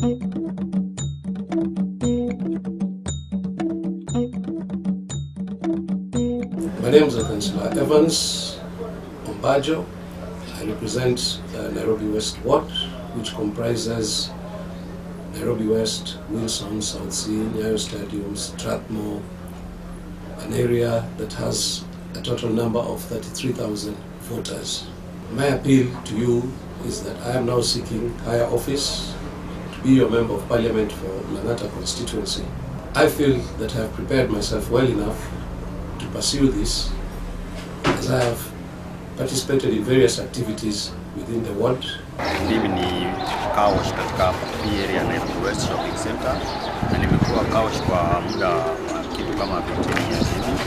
My name is Councillor Evans Ombajo. I represent uh, Nairobi West Ward, which comprises Nairobi West, Wilson, South C, Nyayo Stadium, Strathmore, an area that has a total number of 33,000 voters. My appeal to you is that I am now seeking higher office be your member of parliament for Langata constituency. I feel that I have prepared myself well enough to pursue this as I have participated in various activities within the ward. Mimi ni Kaosh katika hii area ya West Shopping Center na nimekuwa Kaosh kwa muda wa kitu kama 15 years hivi,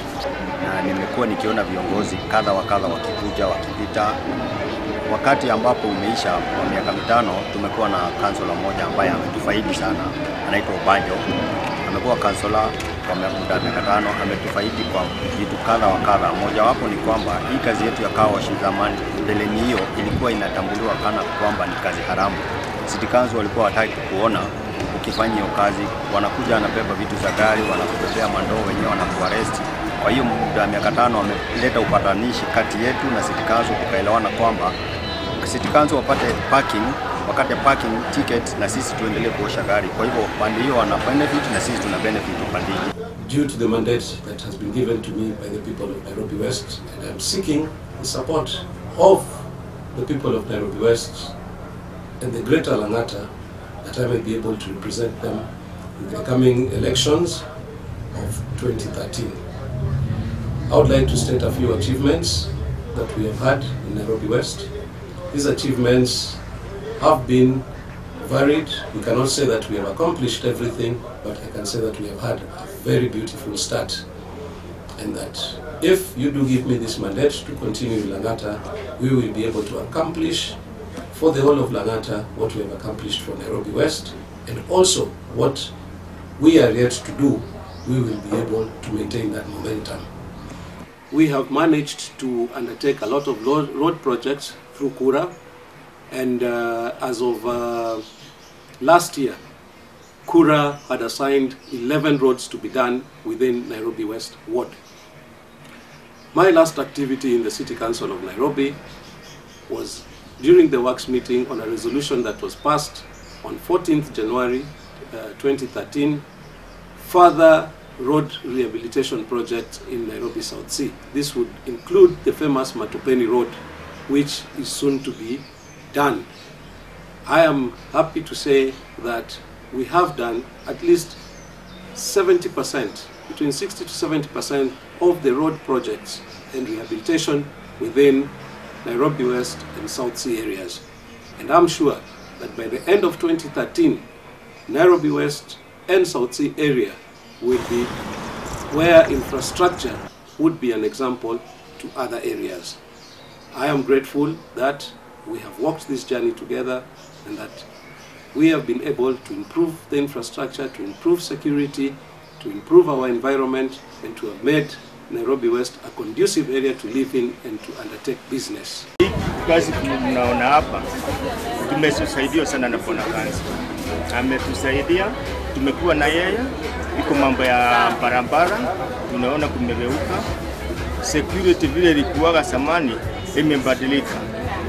na nimekuwa nikiona viongozi kadha wa kadha wakikuja wakipita. Wakati ambapo umeisha wa miaka mitano, tumekuwa na kansola mmoja ambaye ametufaidi sana, anaitwa Obanjo. Amekuwa kansola kwa muda wa miaka tano, ametufaidi kwa vitu kadha wa kadha. Mojawapo ni kwamba hii kazi yetu ya Kaosh zamani, mbeleni hiyo ilikuwa inatambuliwa kana kwamba ni kazi haramu. City Council walikuwa wataki kuona ukifanya hiyo kazi, wanakuja wanabeba vitu za gari, wanakubebea mandoo, wenyewe wanakuaresti. Kwa hiyo muda wa miaka tano wameleta upatanishi kati yetu na City Council, tukaelewana kwamba City Council wapate parking wakate parking ticket na sisi tuendelee kuosha gari. Kwa hivyo pande hiyo wana benefit na sisi tuna benefit upande hiyo. due to the mandate that has been given to me by the people of Nairobi West, and I'm seeking the support of the people of Nairobi West and the greater Langata that I may be able to represent them in the coming elections of 2013. I would like to state a few achievements that we have had in Nairobi West. These achievements have been varied. We cannot say that we have accomplished everything, but I can say that we have had a very beautiful start. And that if you do give me this mandate to continue in Langata, we will be able to accomplish for the whole of Langata what we have accomplished for Nairobi West, and also what we are yet to do, we will be able to maintain that momentum. We have managed to undertake a lot of road road projects through Kura, and uh, as of uh, last year, Kura had assigned 11 roads to be done within Nairobi West Ward. My last activity in the City Council of Nairobi was during the works meeting on a resolution that was passed on 14th January uh, 2013, further road rehabilitation project in Nairobi South C. This would include the famous Matopeni Road, which is soon to be done. I am happy to say that we have done at least 70%, between 60 to 70% of the road projects and rehabilitation within Nairobi West and South C areas. And I'm sure that by the end of 2013, Nairobi West and South C area will be where infrastructure would be an example to other areas. I am grateful that we have walked this journey together and that we have been able to improve the infrastructure, to improve security, to improve our environment, and to have made Nairobi West a conducive area to live in and to undertake business. kazi tunaona hapa tumesaidiwa sana na Kanzi, ametusaidia, tumekuwa na yeye, iko mambo ya barabara, tunaona kumegeuka, security vile ilikuwaga zamani imebadilika.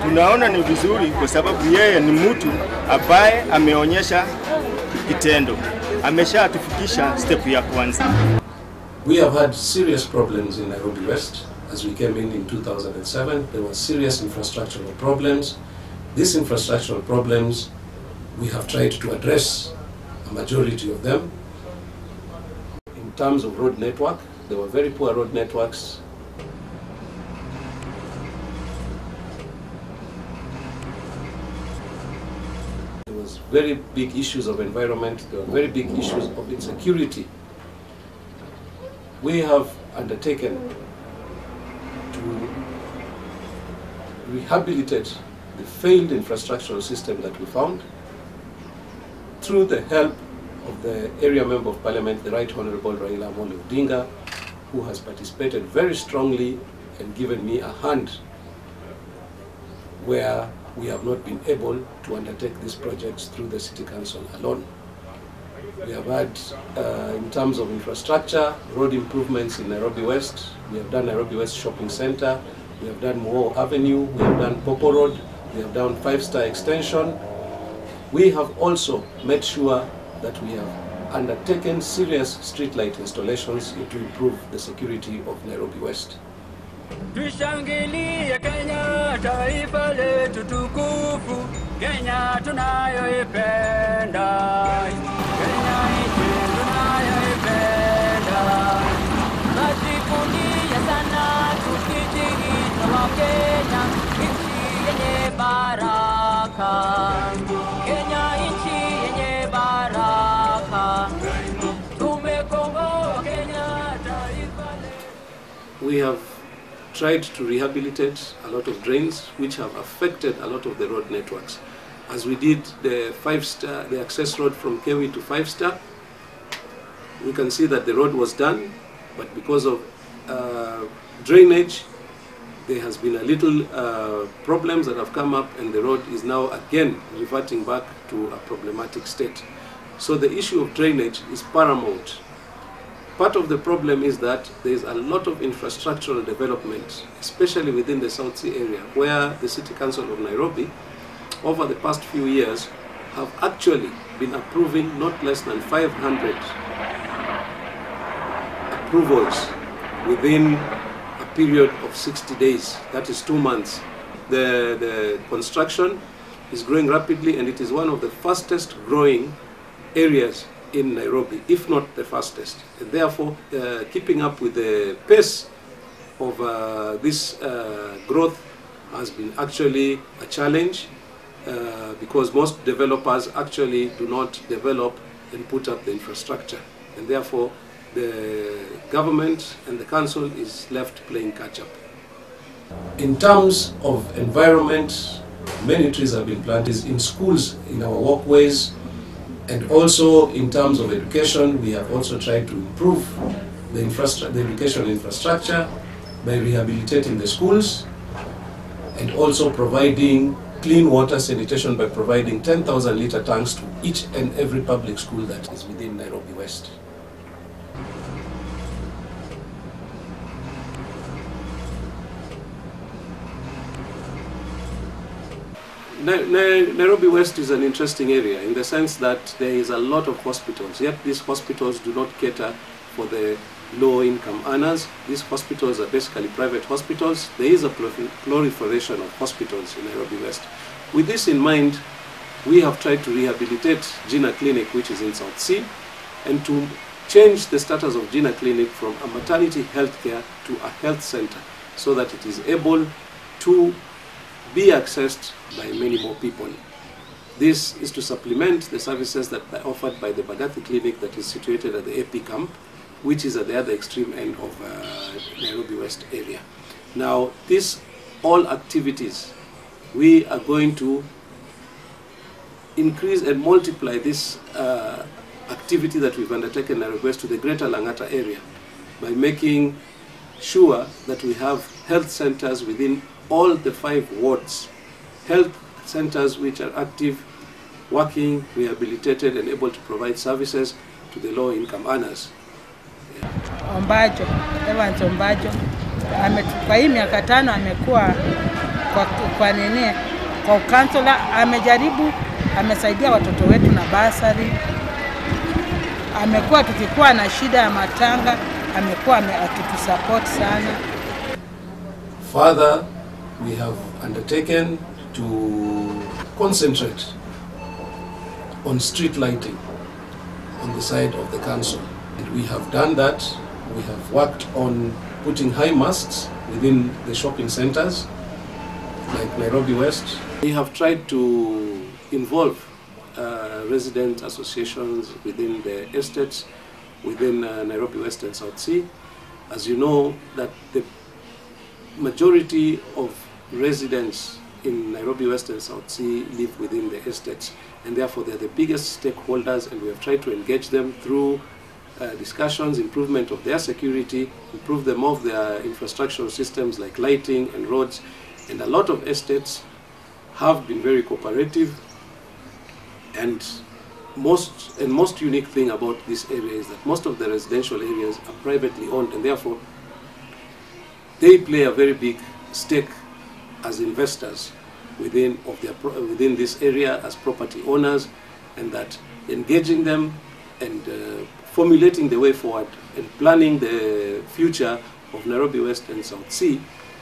Tunaona ni vizuri kwa sababu yeye ni mtu ambaye ameonyesha kitendo, ameshatufikisha step ya kwanza. We have had serious problems in Nairobi West. As we came in in 2007, there were serious infrastructural problems. These infrastructural problems, we have tried to address a majority of them. In terms of road network, there were very poor road networks. Very big issues of environment. There were very big issues of insecurity we have undertaken to rehabilitate the failed infrastructural system that we found through the help of the area member of parliament, the Right Honorable Raila Amolo Odinga, who has participated very strongly and given me a hand where we have not been able to undertake these projects through the City Council alone. We have had, uh, in terms of infrastructure, road improvements in Nairobi West. We have done Nairobi West Shopping Center. We have done Moore Avenue. We have done Popo Road. We have done Five Star Extension. We have also made sure that we have undertaken serious streetlight installations to improve the security of Nairobi West. Tushangilie Kenya, taifa letu tukufu, Kenya tunayoipenda, Kenya nchi tunayoipenda. Tunajivunia sana tukijiita Wakenya, nchi yenye baraka, Kenya nchi yenye baraka. Tumekomboa Kenya, taifa letu. We have tried to rehabilitate a lot of drains which have affected a lot of the road networks. As we did the five star, the access road from Kewi to five star, we can see that the road was done, but because of uh, drainage, there has been a little uh, problems that have come up, and the road is now again reverting back to a problematic state. So the issue of drainage is paramount Part of the problem is that there is a lot of infrastructural development, especially within the South C area, where the City Council of Nairobi, over the past few years, have actually been approving not less than 500 approvals within a period of 60 days, that is two months. The, the construction is growing rapidly and it is one of the fastest growing areas in Nairobi, if not the fastest. And therefore, uh, keeping up with the pace of uh, this uh, growth has been actually a challenge uh, because most developers actually do not develop and put up the infrastructure. And therefore, the government and the council is left playing catch up. In terms of environment, many trees have been planted in schools, in our walkways, and also in terms of education, we have also tried to improve the, infrastru- the educational infrastructure by rehabilitating the schools and also providing clean water sanitation by providing 10,000 litre tanks to each and every public school that is within Nairobi West. Nairobi West is an interesting area in the sense that there is a lot of hospitals, yet these hospitals do not cater for the low income earners. These hospitals are basically private hospitals. There is a proliferation of hospitals in Nairobi West. With this in mind, we have tried to rehabilitate Gina Clinic, which is in South C, and to change the status of Gina Clinic from a maternity health care to a health center so that it is able to be accessed by many more people. This is to supplement the services that are offered by the Mbagathi Clinic that is situated at the AP camp, which is at the other extreme end of uh, Nairobi West area. Now, these all activities, we are going to increase and multiply this uh, activity that we've undertaken in West to the greater Langata area by making sure that we have health centers within all the five wards, health centers which are active, working, rehabilitated, and able to provide services to the low income earners. Ombajo, Evans Ombajo kwa hii miaka tano amekuwa kwa, kwa nini kwa ukansula, amejaribu amesaidia watoto wetu na basari. Amekuwa tukikuwa na shida ya matanga, amekuwa ame- sana. Further, we have undertaken to concentrate on street lighting on the side of the council. And we have done that. We have worked on putting high masts within the shopping centers like Nairobi West. We have tried to involve uh, resident associations within the estates within uh, Nairobi West and South C. As you know, that the majority of residents in Nairobi West and South C live within the estates, and therefore they're the biggest stakeholders, and we have tried to engage them through uh, discussions, improvement of their security, improve them of their infrastructural systems like lighting and roads, and a lot of estates have been very cooperative and most and most unique thing about this area is that most of the residential areas are privately owned and therefore they play a very big stake as investors within of their within this area as property owners and that engaging them and uh, formulating the way forward and planning the future of Nairobi West and South C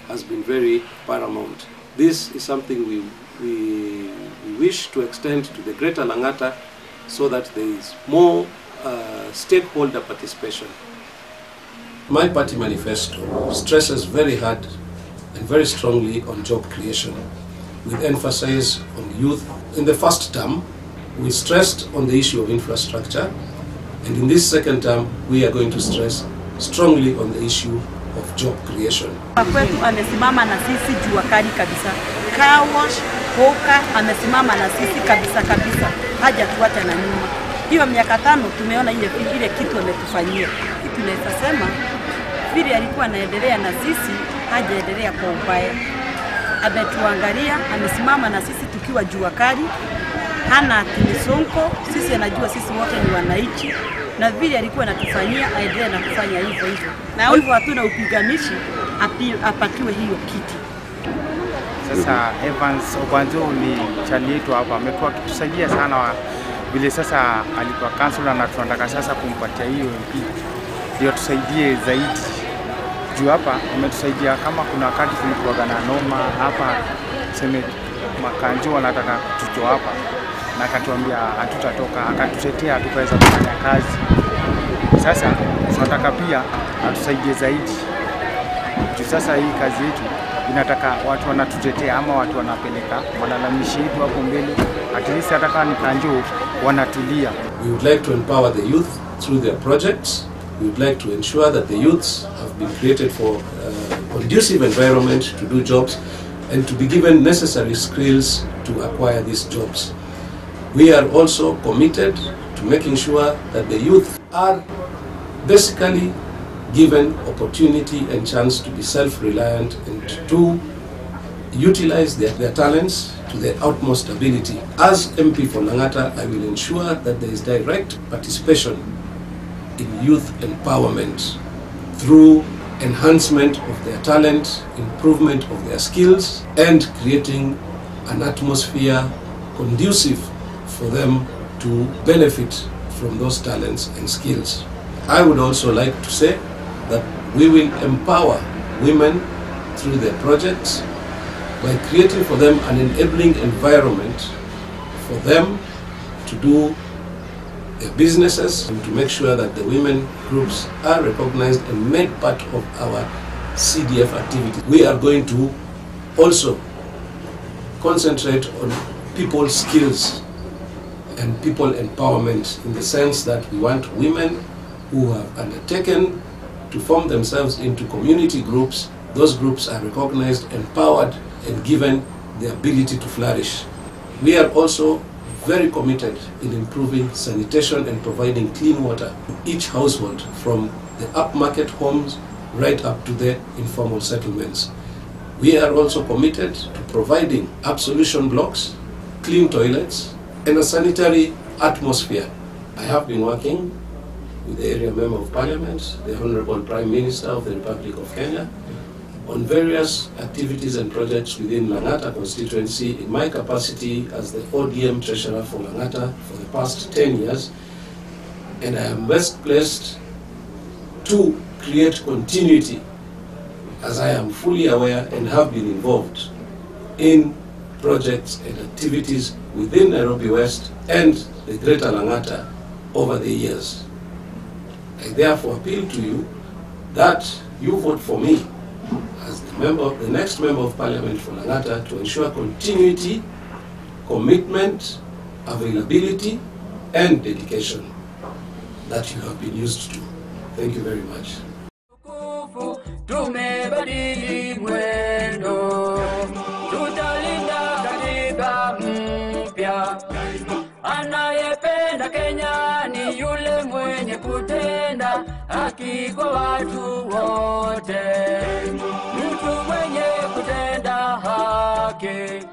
has been very paramount. This is something we, we, we wish to extend to the greater Langata so that there is more uh, stakeholder participation. My party manifesto stresses very hard very strongly on job creation, with emphasis on youth. In the first term, we stressed on the issue of infrastructure, and in this second term, we are going to stress strongly on the issue of job creation. kwetu amesimama na sisi jua kali kabisa. Car wash Hoka amesimama na sisi kabisa kabisa, na nyuma. Hiyo miaka tano tumeona ile ile kitu ametufanyia. Tunaweza sema vile alikuwa anaendelea na sisi, hajaendelea kwa ubaya. Ametuangalia, amesimama na sisi tukiwa jua kali, hana kimisonko. Sisi anajua sisi wote ni wananchi, na vile alikuwa anatufanyia aendelee na kufanya hivyo hivyo, na hivyo hatuna upiganishi apatiwe hiyo kiti. Sasa Evans Ogwanzo ni chali yetu hapa, amekuwa akitusaidia sana wa- vile sasa alikuwa kansula na tunataka sasa kumpatia hiyo MP ndio tusaidie zaidi juu hapa ametusaidia. Kama kuna wakati tulikuwaga na noma hapa, seme makanjo wanataka kututoa hapa, na akatuambia hatutatoka, akatutetea tukaweza kufanya kazi. Sasa tunataka pia atusaidie zaidi juu sasa hii kazi yetu inataka watu wanatutetea ama watu wanapeleka malalamishi yetu hapo mbele, at least hata kama ni kanjo wanatulia. We would like to empower the youth through their projects. We would like to ensure that the youths have been created for uh, a conducive environment to do jobs and to be given necessary skills to acquire these jobs. We are also committed to making sure that the youth are basically given opportunity and chance to be self-reliant and to utilize their, their talents to their utmost ability. As MP for Langata, I will ensure that there is direct participation in youth empowerment through enhancement of their talent, improvement of their skills, and creating an atmosphere conducive for them to benefit from those talents and skills. I would also like to say that we will empower women through their projects by creating for them an enabling environment for them to do businesses and to make sure that the women groups are recognized and made part of our CDF activity. We are going to also concentrate on people's skills and people empowerment in the sense that we want women who have undertaken to form themselves into community groups. Those groups are recognized, empowered, and given the ability to flourish. We are also very committed in improving sanitation and providing clean water to each household from the upmarket homes right up to the informal settlements. We are also committed to providing ablution blocks, clean toilets, and a sanitary atmosphere. I have been working with the area member of parliament, the Honorable Prime Minister of the Republic of Kenya, on various activities and projects within Langata constituency in my capacity as the ODM treasurer for Langata for the past 10 years. And I am best placed to create continuity as I am fully aware and have been involved in projects and activities within Nairobi West and the Greater Langata over the years. I therefore appeal to you that you vote for me member, the next member of parliament for Langata to ensure continuity, commitment, availability, and dedication that you have been used to. Thank you very much. Anayependa Kenya ni yule mwenye kutenda watu wote, haki